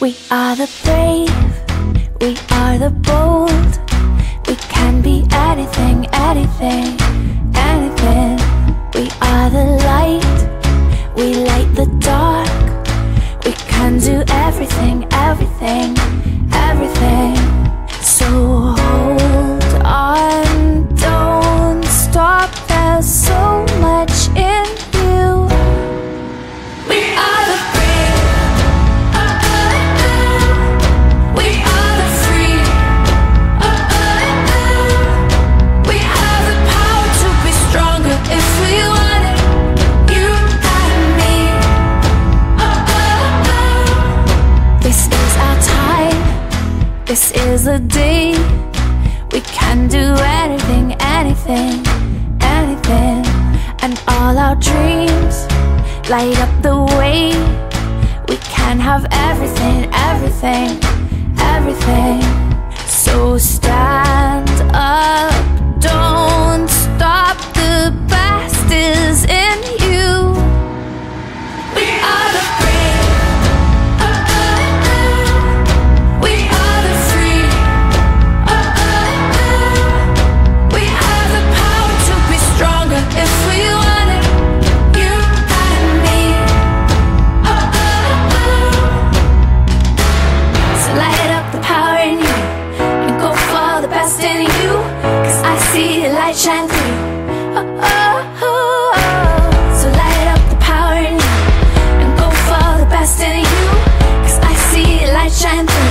We are the brave, we are the bold. We can be anything, anything, anything. We are the light, we light the dark. We can do everything, everything, This is the day. We can do anything, anything, anything. And all our dreams light up the way. We can have everything, everything. light shine through oh, oh, oh, oh. So light up the power in you And go for the best in you Cause I see light shine through